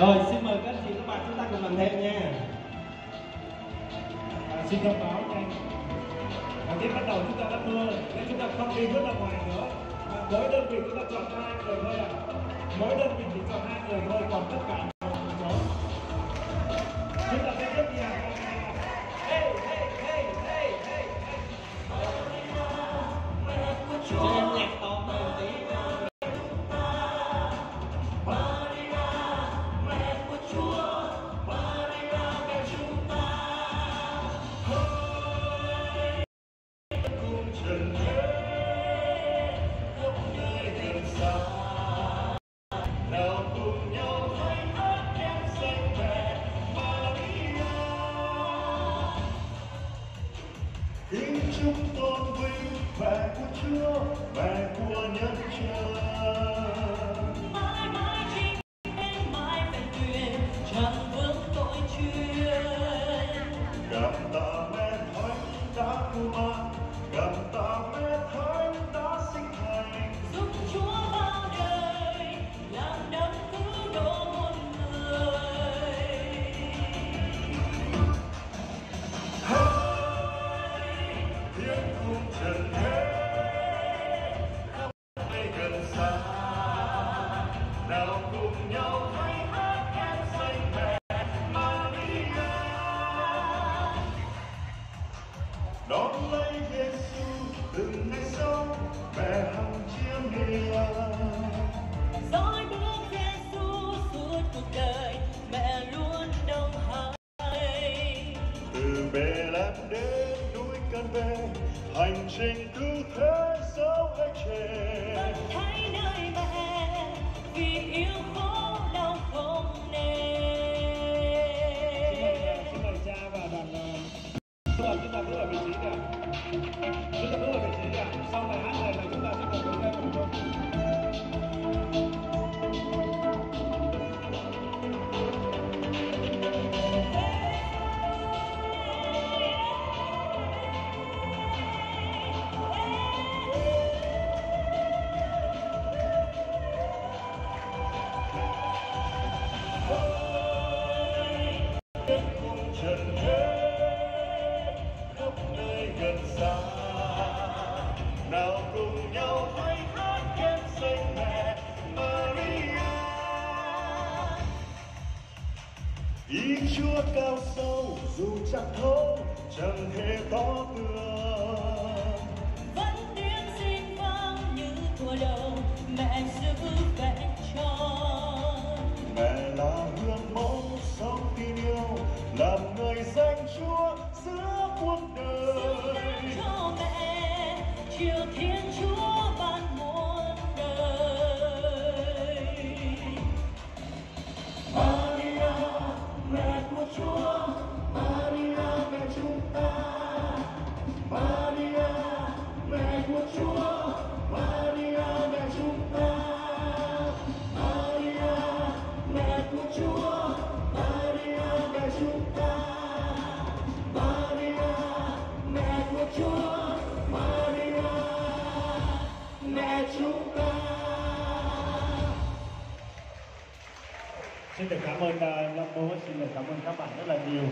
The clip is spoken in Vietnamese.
Rồi xin mời các chị các bạn chúng ta cùng làm theo nha. À, xin thông báo nhanh và tiếp bắt đầu chúng ta đã mưa nên chúng ta không đi rất là ngoài nữa. Và mỗi đơn vị chúng ta chọn hai người thôi ạ. Mỗi đơn vị chỉ chọn hai người thôi còn tất cả kính chúng tôn vinh mẹ của Chúa mẹ của nhân trần đón lấy Giêsu từng ngày sống mẹ hằng chiêm niệm dõi bước Giêsu suốt cuộc đời mẹ luôn đồng hành từ bề đến núi cơn về hành trình cứu thế dấu hay trẻ vẫn thấy nơi mẹ vì yêu khổ đau không nên xin mời cha và đoàn chúng ta bước ở vị trí kìa thật thế khắp nơi gần xa nào cùng nhau hãy hát khen danh mẹ Maria ý Chúa cao sâu dù chẳng thấu chẳng hề to tường Xin được cảm ơn uh, Bố, xin được cảm ơn các bạn rất là nhiều.